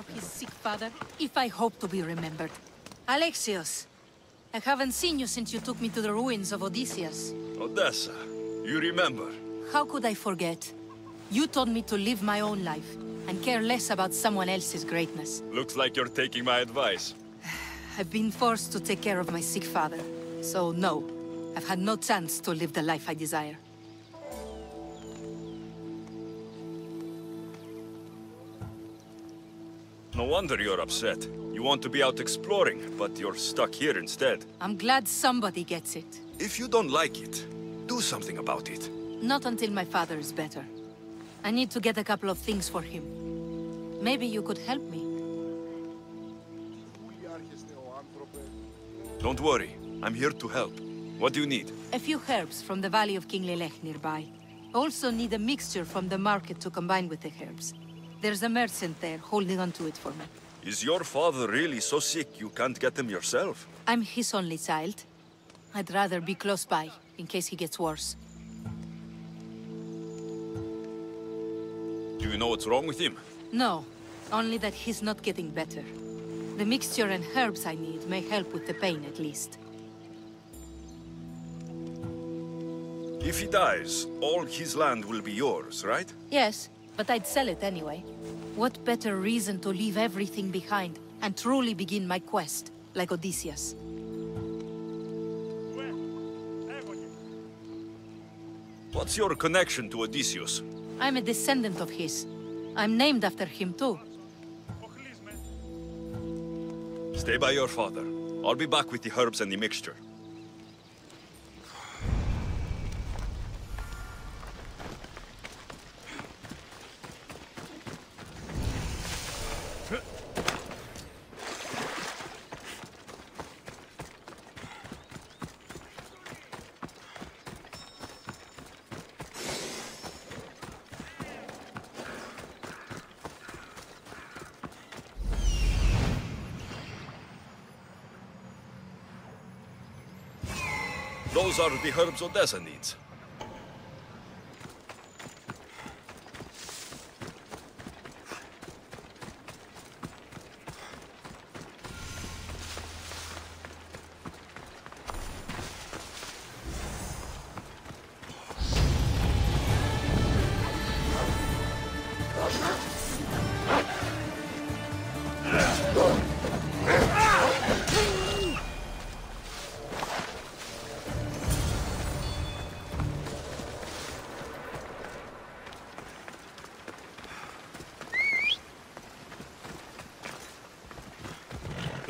of his sick father, if I hope to be remembered. Alexios, I haven't seen you since you took me to the ruins of Odysseus. Odessa, you remember? How could I forget? You told me to live my own life, and care less about someone else's greatness. Looks like you're taking my advice. I've been forced to take care of my sick father, so no. I've had no chance to live the life I desire. No wonder you're upset. You want to be out exploring, but you're stuck here instead. I'm glad somebody gets it. If you don't like it, do something about it. Not until my father is better. I need to get a couple of things for him. Maybe you could help me. Don't worry, I'm here to help. What do you need? A few herbs from the Valley of King Lelex nearby. Also need a mixture from the market to combine with the herbs. There's a merchant there holding onto it for me. Is your father really so sick you can't get him yourself? I'm his only child. I'd rather be close by, in case he gets worse. Do you know what's wrong with him? No, only that he's not getting better. The mixture and herbs I need may help with the pain at least. If he dies, all his land will be yours, right? Yes, but I'd sell it anyway. What better reason to leave everything behind and truly begin my quest, like Odysseus? What's your connection to Odysseus? I'm a descendant of his. I'm named after him too. Stay by your father. I'll be back with the herbs and the mixture. Those are the herbs Odessa needs.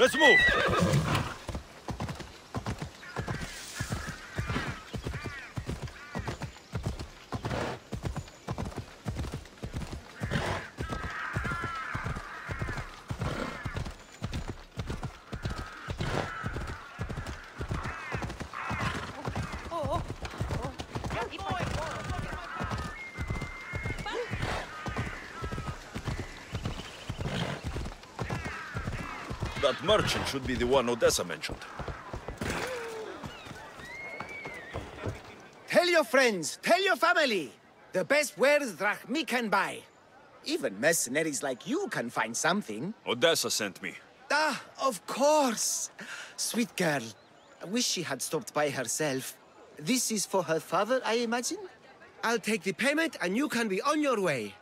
Let's move! Merchant should be the one Odessa mentioned. Tell your friends, tell your family. The best wares drachmae can buy. Even mercenaries like you can find something. Odessa sent me. Ah, of course. Sweet girl. I wish she had stopped by herself. This is for her father, I imagine? I'll take the payment and you can be on your way.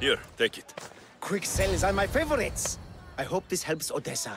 Here, take it. Quick sells are my favorites. I hope this helps Odessa.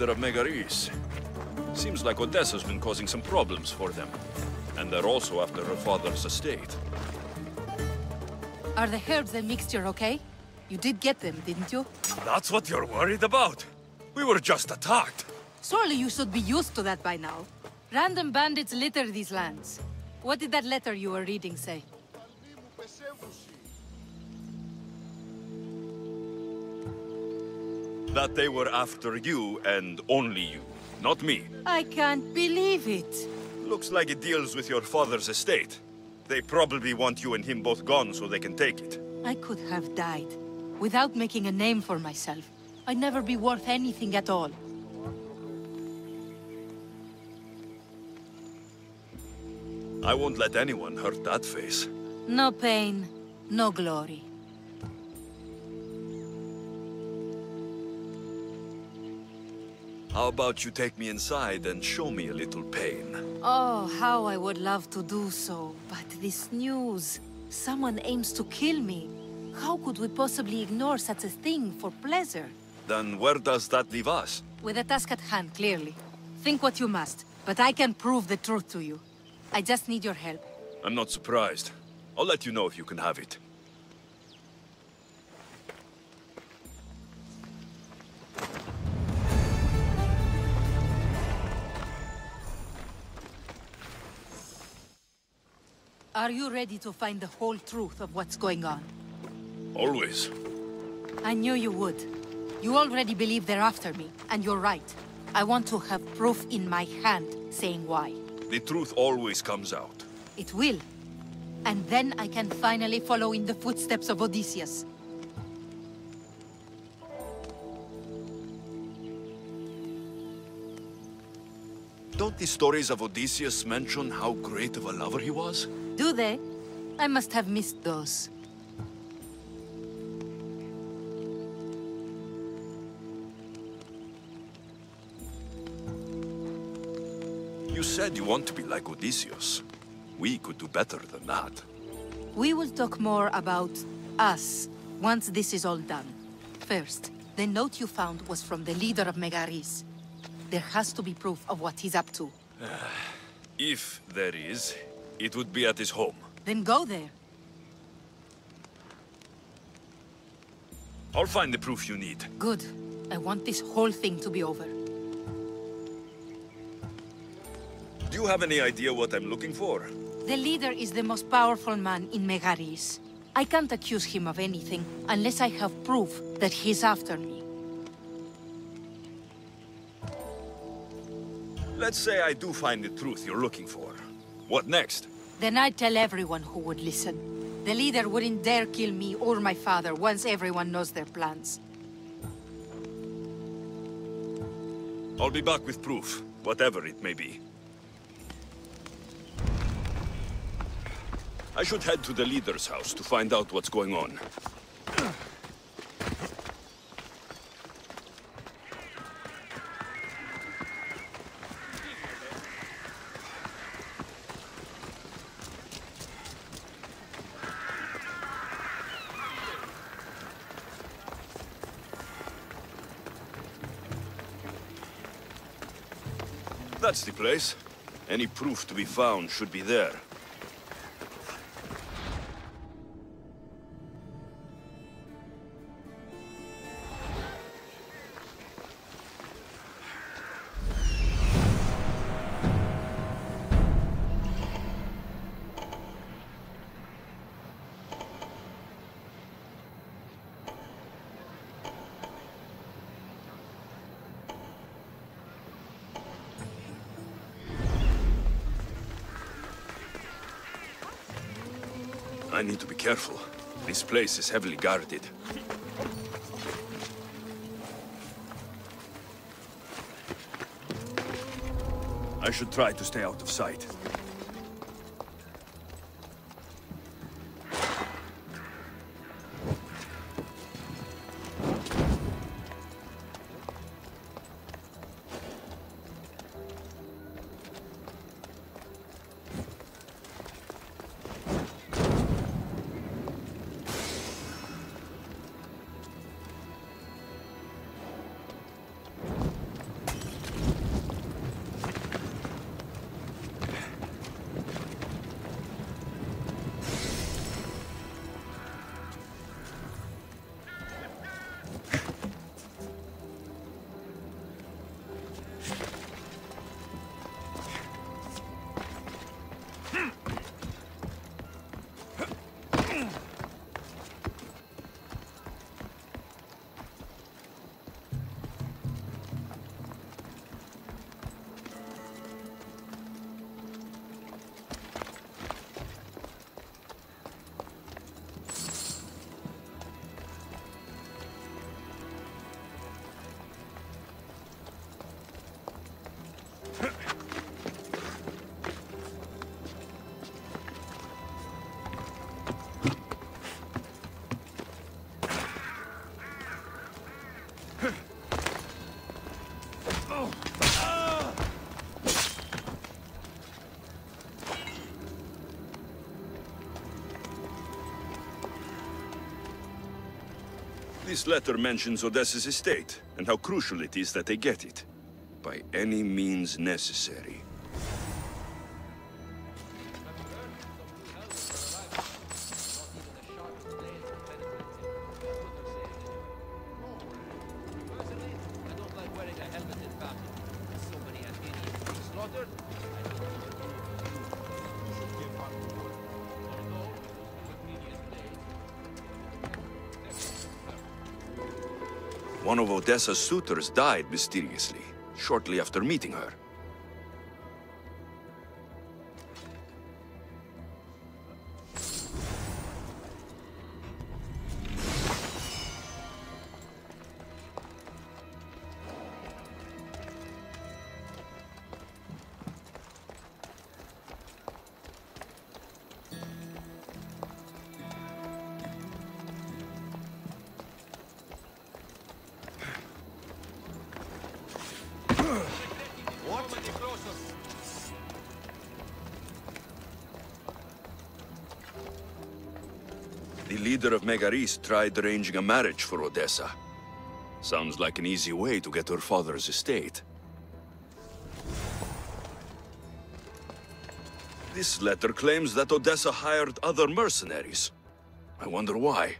Leader of Megaris. Seems like Odessa's been causing some problems for them. And they're also after her father's estate. Are the herbs and mixture okay? You did get them, didn't you? That's what you're worried about? We were just attacked. Surely you should be used to that by now. Random bandits litter these lands. What did that letter you were reading say? That they were after you and only you, not me. I can't believe it. Looks like it deals with your father's estate. They probably want you and him both gone so they can take it. I could have died. Without making a name for myself. I'd never be worth anything at all. I won't let anyone hurt that face. No pain, no glory. How about you take me inside and show me a little pain? Oh, how I would love to do so. But this news... Someone aims to kill me. How could we possibly ignore such a thing for pleasure? Then where does that leave us? With a task at hand, clearly. Think what you must, but I can prove the truth to you. I just need your help. I'm not surprised. I'll let you know if you can have it. Are you ready to find the whole truth of what's going on? Always. I knew you would. You already believe they're after me, and you're right. I want to have proof in my hand saying why. The truth always comes out. It will. And then I can finally follow in the footsteps of Odysseus. Don't the stories of Odysseus mention how great of a lover he was? Do they? I must have missed those. You said you want to be like Odysseus. We could do better than that. We will talk more about us once this is all done. First, the note you found was from the leader of Megaris. There has to be proof of what he's up to. If there is, it would be at his home. Then go there. I'll find the proof you need. Good. I want this whole thing to be over. Do you have any idea what I'm looking for? The leader is the most powerful man in Megaris. I can't accuse him of anything unless I have proof that he's after me. Let's say I do find the truth you're looking for. What next? Then I'd tell everyone who would listen. The leader wouldn't dare kill me or my father once everyone knows their plans. I'll be back with proof, whatever it may be. I should head to the leader's house to find out what's going on. That's the place. Any proof to be found should be there. Careful. This place is heavily guarded. I should try to stay out of sight. This letter mentions Odessa's estate, and how crucial it is that they get it. By any means necessary. Odessa's suitors died mysteriously, shortly after meeting her. Megaris tried arranging a marriage for Odessa. Sounds like an easy way to get her father's estate. This letter claims that Odessa hired other mercenaries. I wonder why.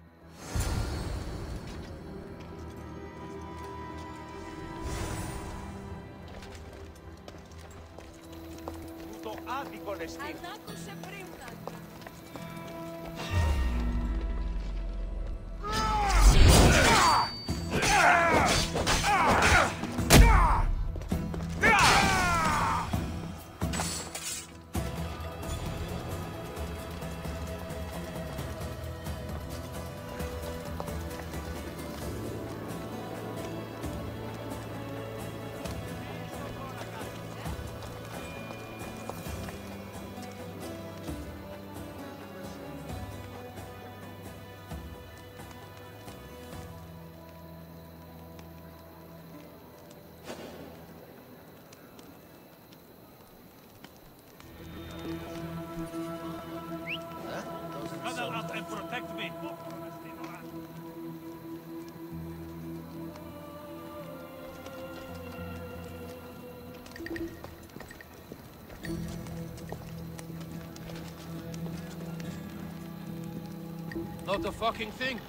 Not a fucking thing.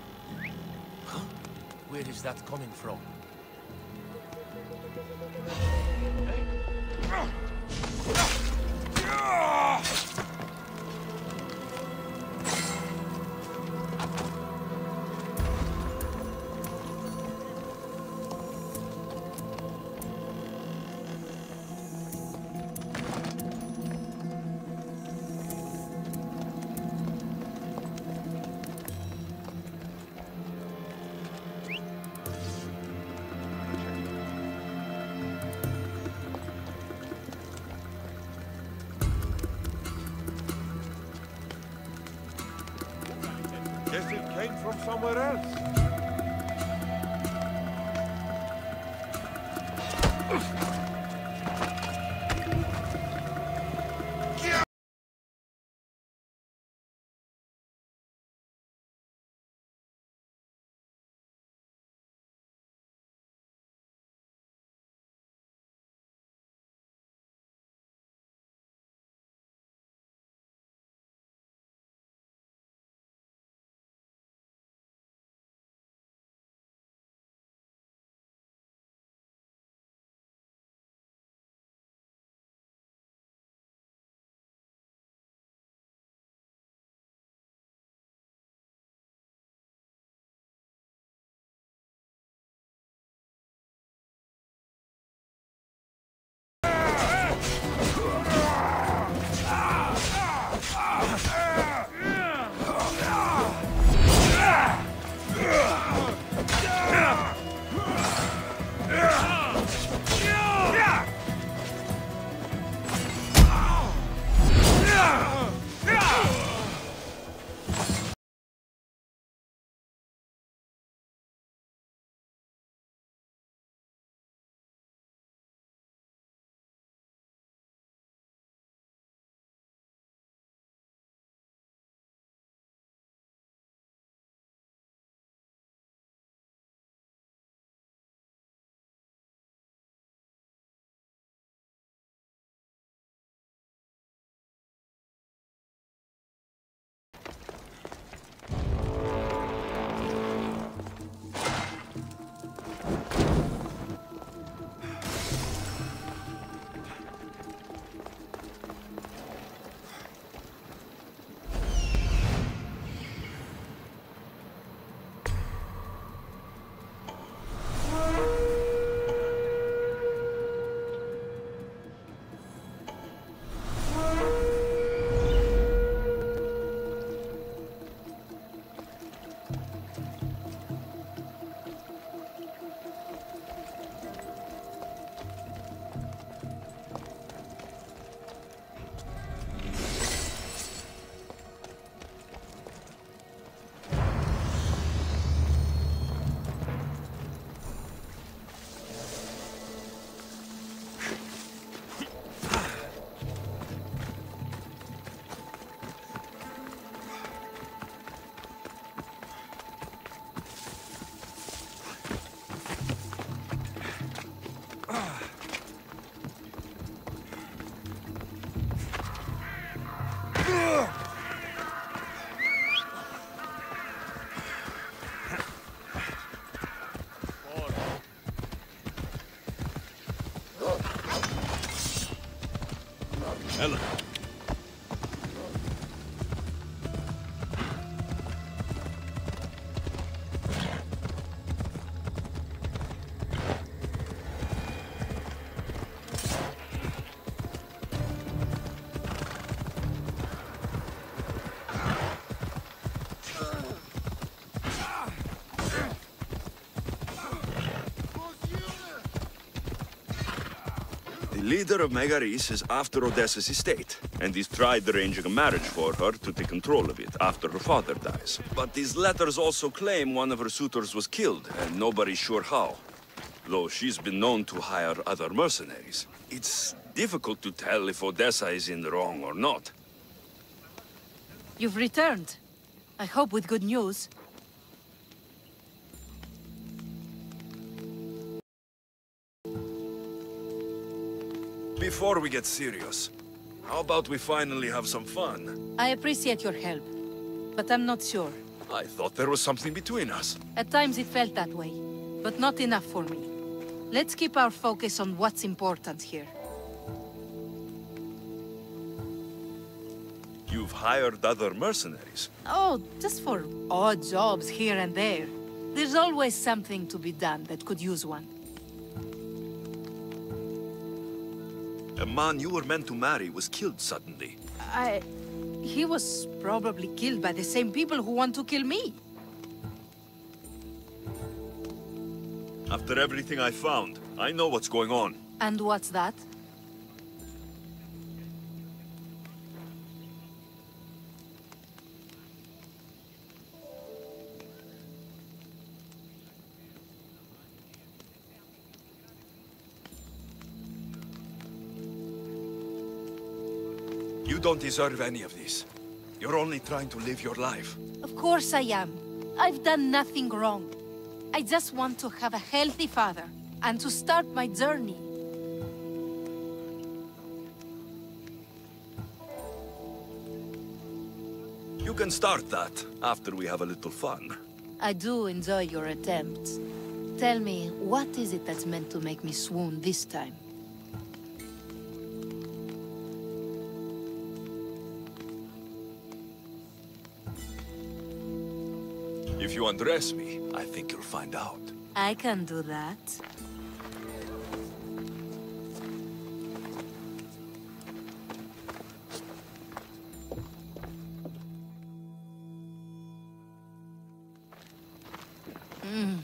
Huh? Where is that coming from? Leader of Megaris is after Odessa's estate, and he's tried arranging a marriage for her to take control of it after her father dies. But these letters also claim one of her suitors was killed, and nobody's sure how. Though she's been known to hire other mercenaries. It's difficult to tell if Odessa is in the wrong or not. You've returned. I hope with good news. Before we get serious, how about we finally have some fun? I appreciate your help, but I'm not sure. I thought there was something between us. At times it felt that way, but not enough for me. Let's keep our focus on what's important here. You've hired other mercenaries. Oh, just for odd jobs here and there. There's always something to be done that could use one. A man you were meant to marry was killed suddenly. I... He was probably killed by the same people who want to kill me. After everything I found, I know what's going on. And what's that? You don't deserve any of this. You're only trying to live your life. Of course I am. I've done nothing wrong. I just want to have a healthy father and to start my journey. You can start that after we have a little fun. I do enjoy your attempts. Tell me, what is it that's meant to make me swoon this time? You undress me, I think you'll find out. I can do that. Mm,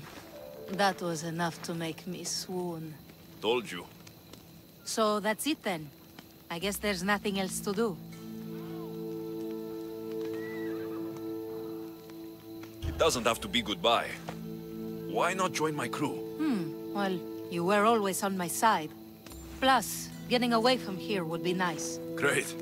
that was enough to make me swoon. Told you. So that's it then. I guess there's nothing else to do. Doesn't have to be goodbye. Why not join my crew? Hmm, well, you were always on my side. Plus, getting away from here would be nice. Great.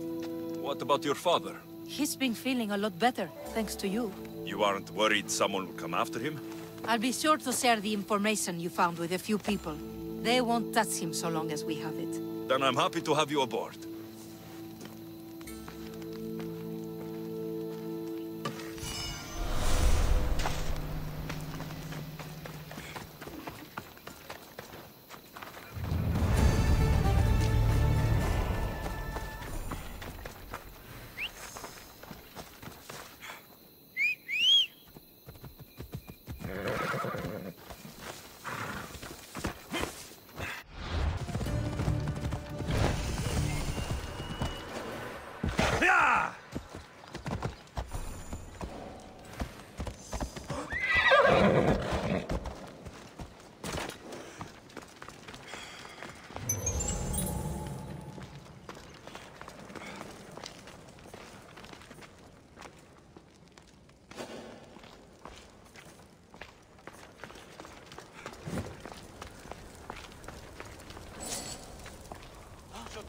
What about your father? He's been feeling a lot better, thanks to you. You aren't worried someone will come after him? I'll be sure to share the information you found with a few people. They won't touch him so long as we have it. Then I'm happy to have you aboard.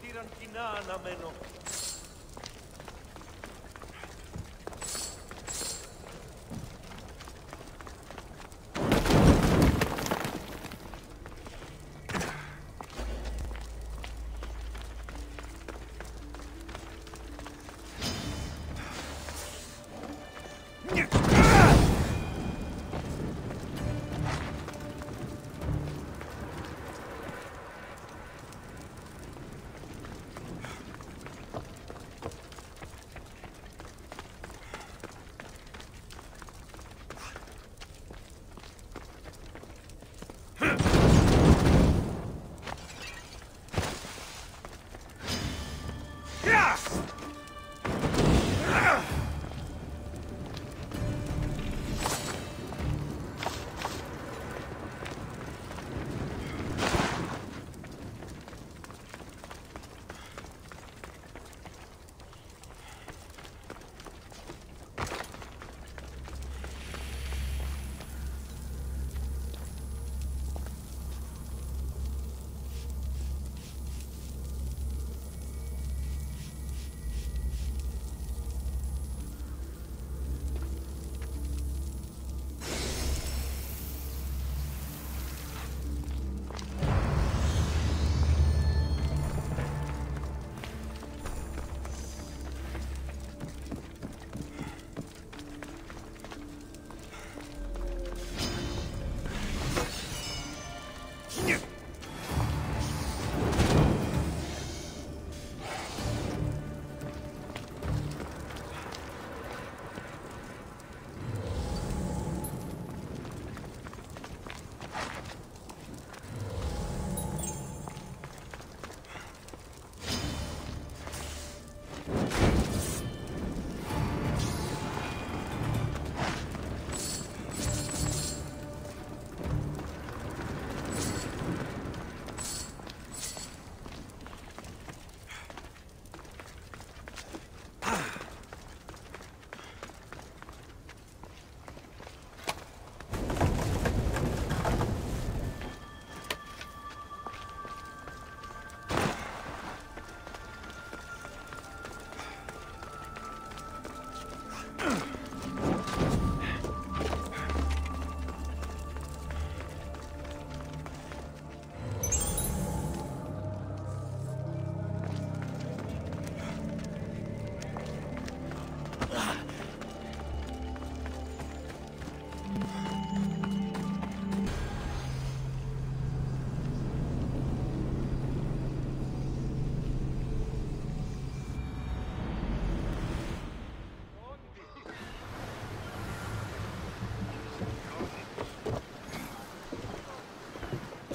tiran quinana menos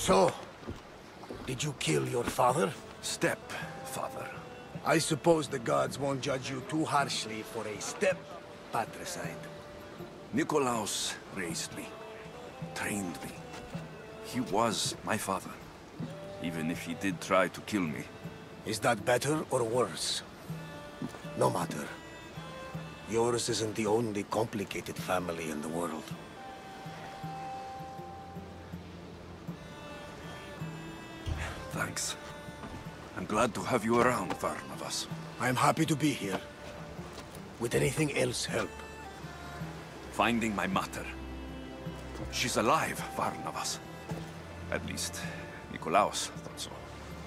So, did you kill your father? Step, father. I suppose the gods won't judge you too harshly for a step patricide. Nikolaos raised me, trained me. He was my father, even if he did try to kill me. Is that better or worse? No matter. Yours isn't the only complicated family in the world. Glad to have you around, Varnavas. I'm happy to be here. Would anything else help? Finding my mater. She's alive, Varnavas. At least, Nikolaos thought so.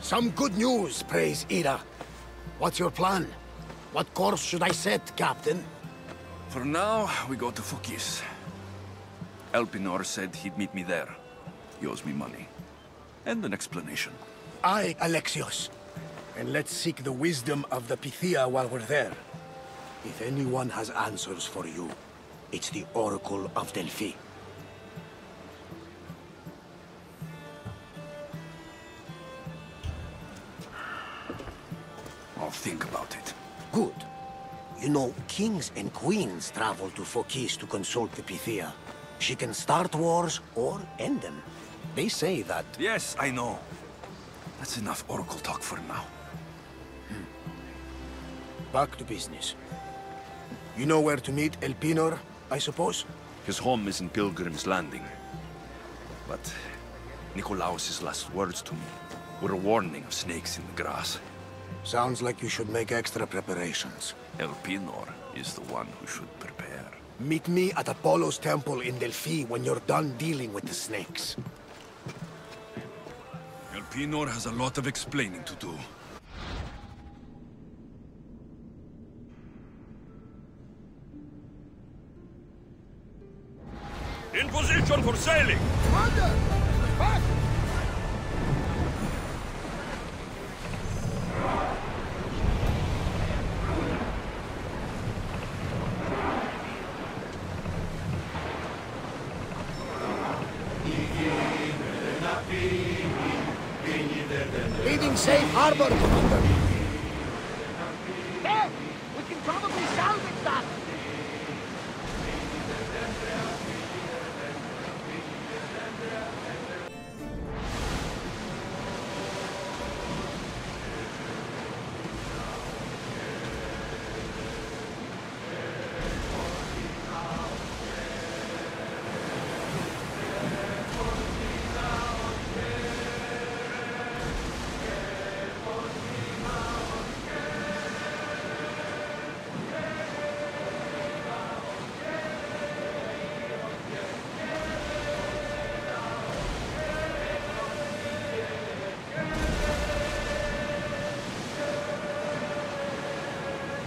Some good news, praise Ida. What's your plan? What course should Aye set, Captain? For now, we go to Phokis. Elpinor said he'd meet me there. He owes me money. And an explanation. I, Alexios. And let's seek the wisdom of the Pythia while we're there. If anyone has answers for you, it's the Oracle of Delphi. I'll think about it. Good. You know, kings and queens travel to Phokis to consult the Pythia. She can start wars or end them. They say that... Yes, I know. That's enough Oracle talk for now. Back to business. You know where to meet Elpinor, I suppose? His home is in Pilgrim's Landing. But Nikolaos' last words to me were a warning of snakes in the grass. Sounds like you should make extra preparations. Elpinor is the one who should prepare. Meet me at Apollo's temple in Delphi when you're done dealing with the snakes. Elpinor has a lot of explaining to do. For sailing! Leading safe harbor, Commander. There! We can probably salvage that!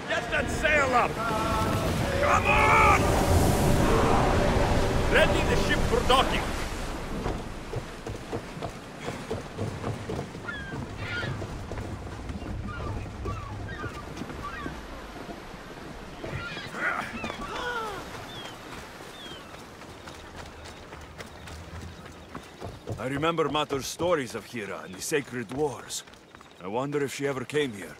Get that sail up! Come on! Ready the ship for docking. I remember Mater's stories of Hira and the Sacred Wars. I wonder if she ever came here.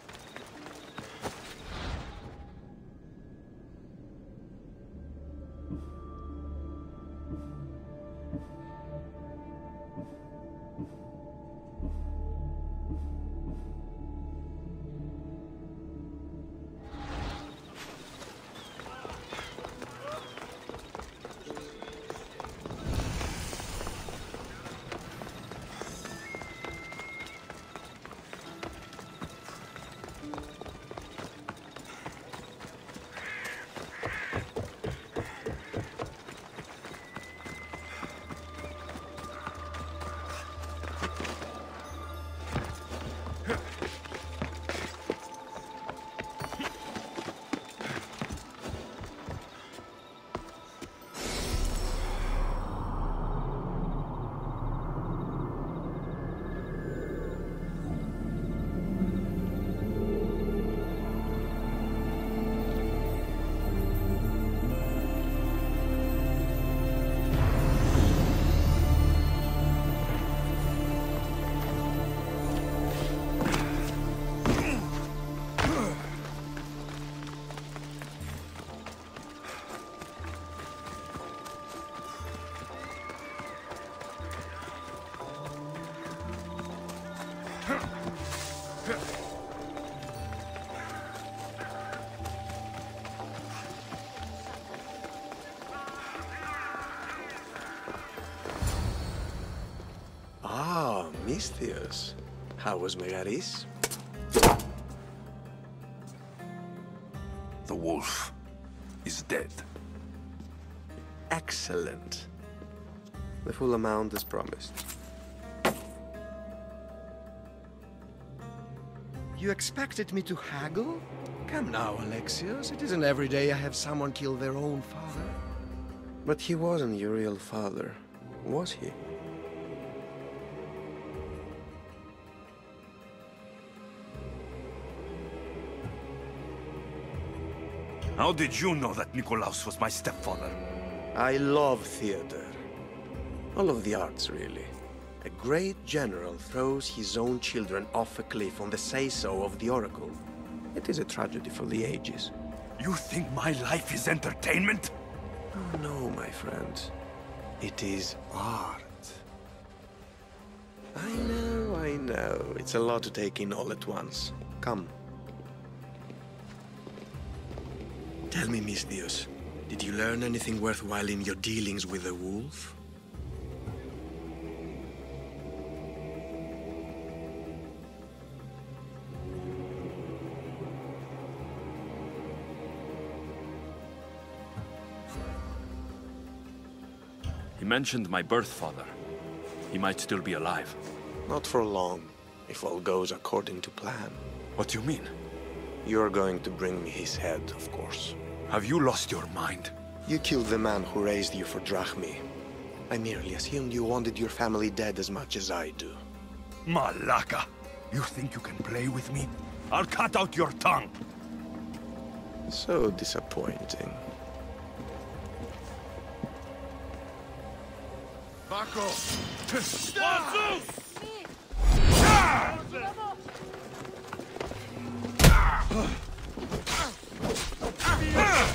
Misthios. How was Megaris? The wolf is dead. Excellent. The full amount is promised. You expected me to haggle? Come now, Alexios. It isn't every day I have someone kill their own father. But he wasn't your real father, was he? How did you know that Nikolaos was my stepfather? I love theater. All of the arts, really. A great general throws his own children off a cliff on the say-so of the Oracle. It is a tragedy for the ages. You think my life is entertainment? Oh, no, my friend. It is art. I know, I know. It's a lot to take in all at once. Come. Tell me, Misthios, did you learn anything worthwhile in your dealings with the wolf? He mentioned my birth father. He might still be alive. Not for long, if all goes according to plan. What do you mean? You're going to bring me his head, of course. Have you lost your mind? You killed the man who raised you for drachmae. I merely assumed you wanted your family dead as much as I do. Malaka! You think you can play with me? I'll cut out your tongue! So disappointing. Marco! Elpenor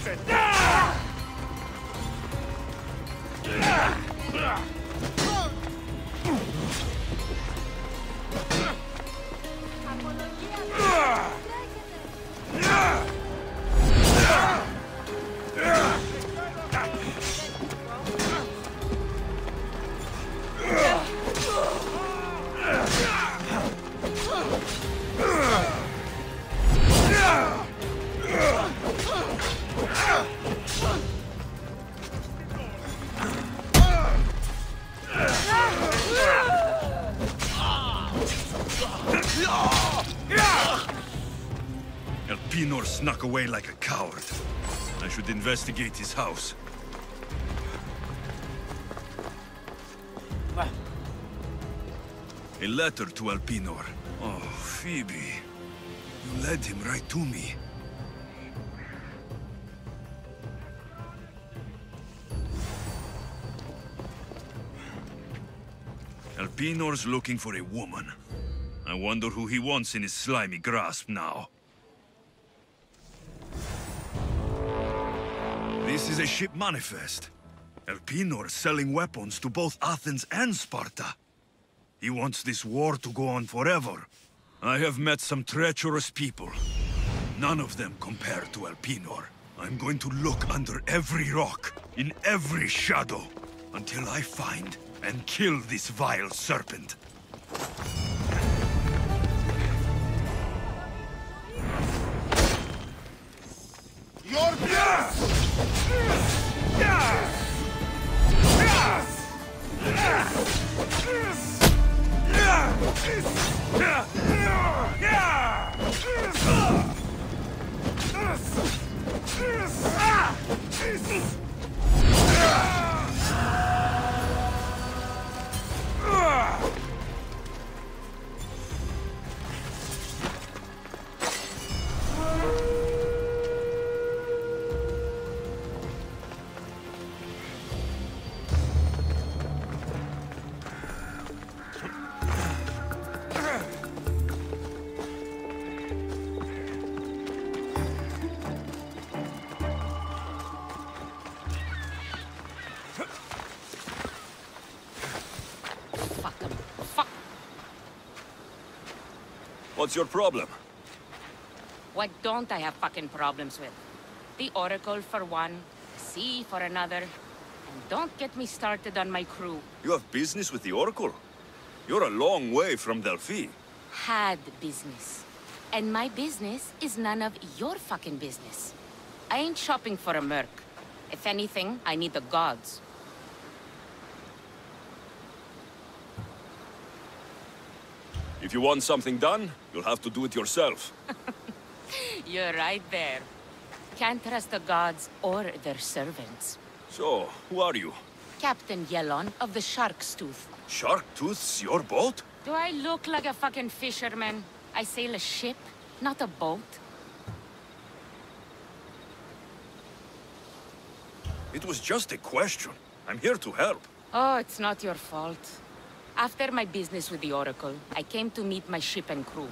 snuck away like a coward. I should investigate his house. Ah. A letter to Elpenor. Oh, Phoebe. You led him right to me. Elpenor's looking for a woman. I wonder who he wants in his slimy grasp now. Is a ship manifest. Elpenor selling weapons to both Athens and Sparta. He wants this war to go on forever. I have met some treacherous people. None of them compare to Elpenor. I'm going to look under every rock, in every shadow, until I find and kill this vile serpent. Death! Fuck. Fuck. What's your problem? What don't I have fucking problems with? The Oracle for one, Sea for another. And don't get me started on my crew. You have business with the Oracle? You're a long way from Delphi. Had business. And my business is none of your fucking business. I ain't shopping for a merc. If anything, I need the gods. If you want something done, you'll have to do it yourself. You're right there. Can't trust the gods or their servants. So, who are you? Captain Gelon of the Shark's Tooth. Shark Tooth's your boat? Do I look like a fucking fisherman? I sail a ship, not a boat. It was just a question. I'm here to help. Oh, it's not your fault. After my business with the Oracle, I came to meet my ship and crew.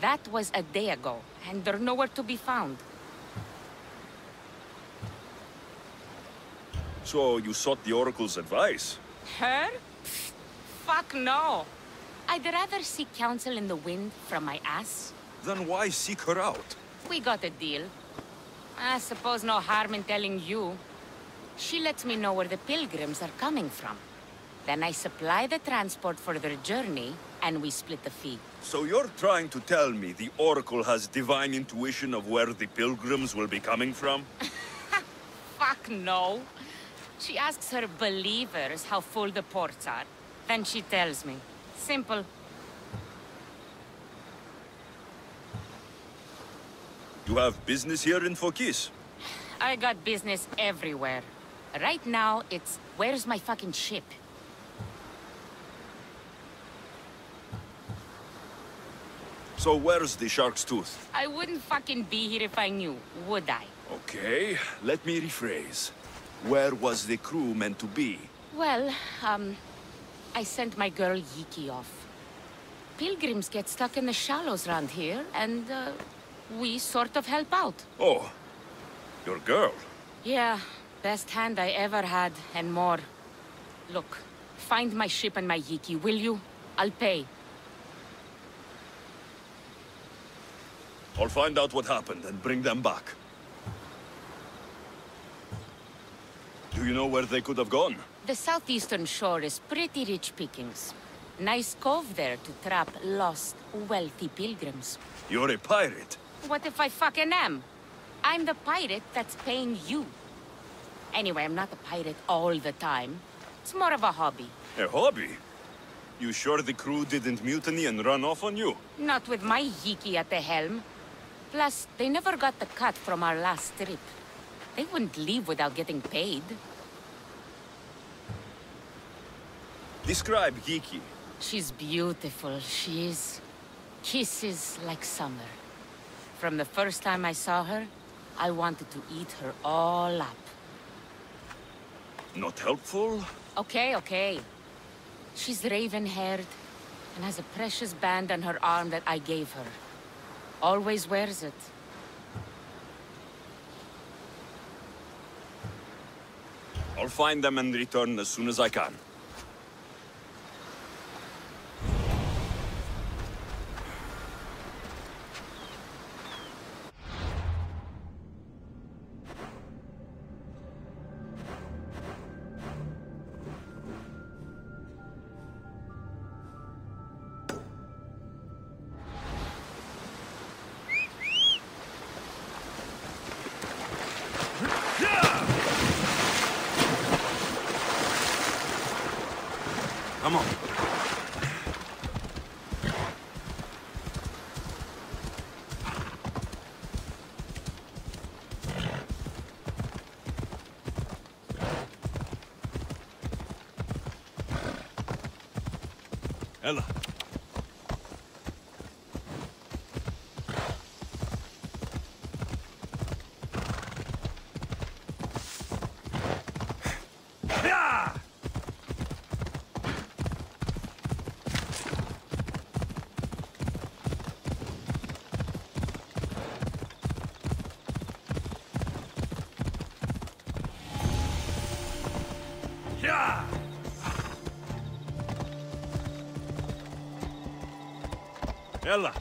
That was a day ago, and they're nowhere to be found. So you sought the Oracle's advice? Her? Pfft, fuck no. I'd rather seek counsel in the wind from my ass. Then why seek her out? We got a deal. I suppose no harm in telling you. She lets me know where the pilgrims are coming from. Then I supply the transport for their journey, and we split the fee. So you're trying to tell me the Oracle has divine intuition of where the pilgrims will be coming from? Fuck no. She asks her believers how full the ports are. Then she tells me. Simple. You have business here in Phokis? I got business everywhere. Right now, it's where's my fucking ship? So where's the Shark's Tooth? I wouldn't fucking be here if I knew, would I? Okay, let me rephrase. Where was the crew meant to be? Well, um, I sent my girl Yiki off. Pilgrims get stuck in the shallows around here, and, uh, we sort of help out. Oh, your girl. Yeah, best hand I ever had, and more. Look, find my ship and my Yiki, will you? I'll pay. I'll find out what happened and bring them back. Do you know where they could have gone? The southeastern shore is pretty rich pickings. Nice cove there to trap lost, wealthy pilgrims. You're a pirate. What if I fucking am? I'm the pirate that's paying you. Anyway, I'm not a pirate all the time. It's more of a hobby. A hobby? You sure the crew didn't mutiny and run off on you? Not with my Yiki at the helm. Plus, they never got the cut from our last trip. They wouldn't leave without getting paid. Describe Giki. She's beautiful, she is. Kisses like summer. From the first time I saw her, I wanted to eat her all up. Not helpful? Okay, okay. She's raven-haired and has a precious band on her arm that I gave her. Always wears it. I'll find them and return as soon as I can. يلا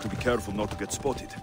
to be careful not to get spotted.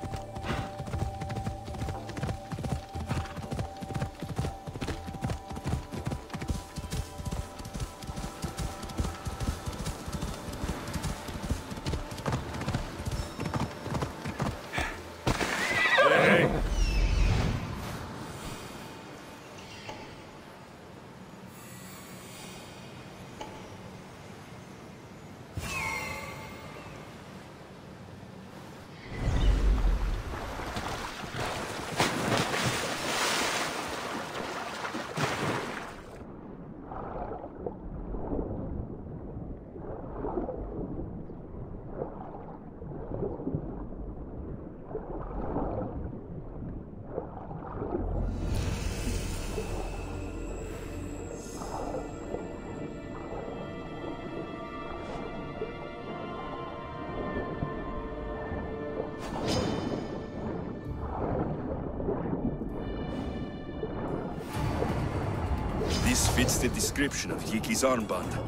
Description of Yiki's armband.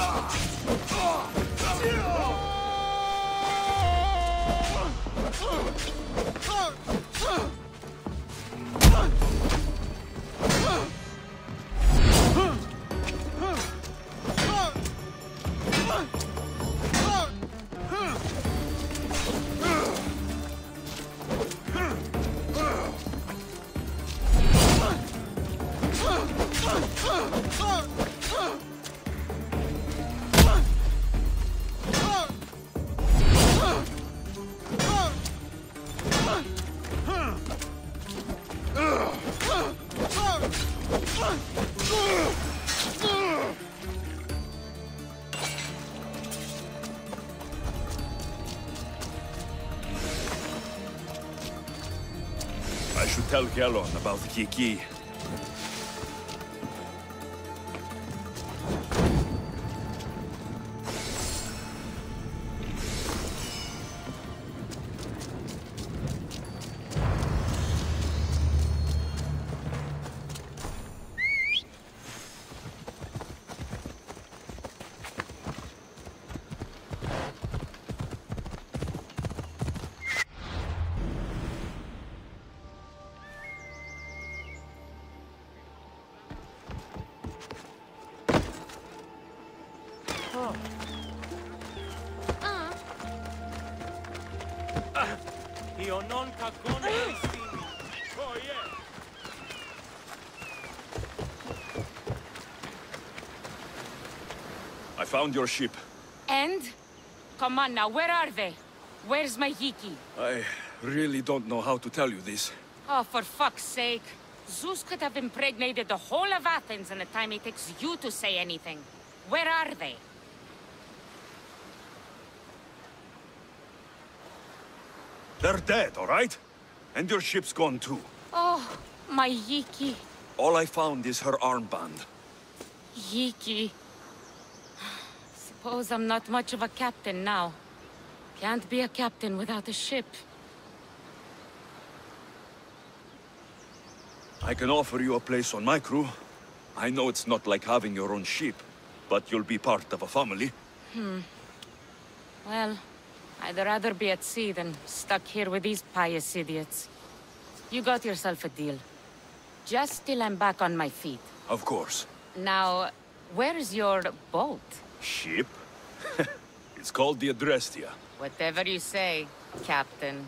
Oh! Tell Gelon about Kiki. Io non cagone Oh yeah. I found your ship. And? Come on now, where are they? Where's my Yiki? I really don't know how to tell you this. Oh, for fuck's sake. Zeus could have impregnated the whole of Athens in the time it takes you to say anything. Where are they? They're dead, all right? And your ship's gone too. Oh, my Yiki. All I found is her armband. Yiki. Suppose I'm not much of a captain now. Can't be a captain without a ship. I can offer you a place on my crew. I know it's not like having your own ship, but you'll be part of a family. Hmm. Well, I'd rather be at sea than stuck here with these pious idiots. You got yourself a deal. Just till I'm back on my feet. Of course. Now, where's your boat? Ship? it's called the Adrestia. Whatever you say, Captain.